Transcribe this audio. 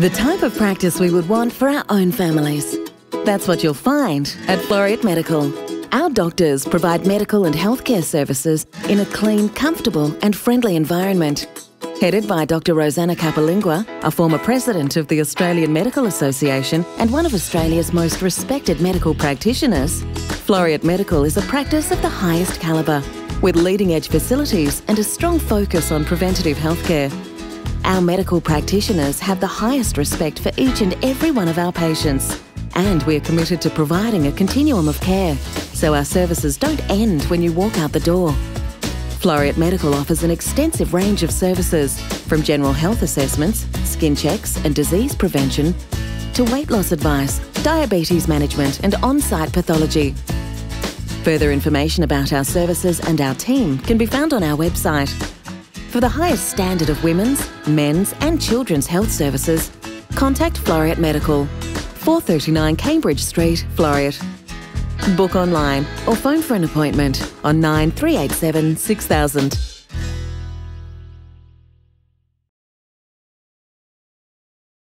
The type of practice we would want for our own families. That's what you'll find at Floreat Medical. Our doctors provide medical and healthcare services in a clean, comfortable and friendly environment. Headed by Dr Rosanna Capolingua, a former president of the Australian Medical Association and one of Australia's most respected medical practitioners, Floreat Medical is a practice of the highest calibre, with leading edge facilities and a strong focus on preventative healthcare. Our medical practitioners have the highest respect for each and every one of our patients. And we're committed to providing a continuum of care, so our services don't end when you walk out the door. Floreat Medical offers an extensive range of services, from general health assessments, skin checks and disease prevention, to weight loss advice, diabetes management and on-site pathology. Further information about our services and our team can be found on our website. For the highest standard of women's, men's and children's health services, contact Floreat Medical, 439 Cambridge Street, Floreat. Book online or phone for an appointment on 9387 6000.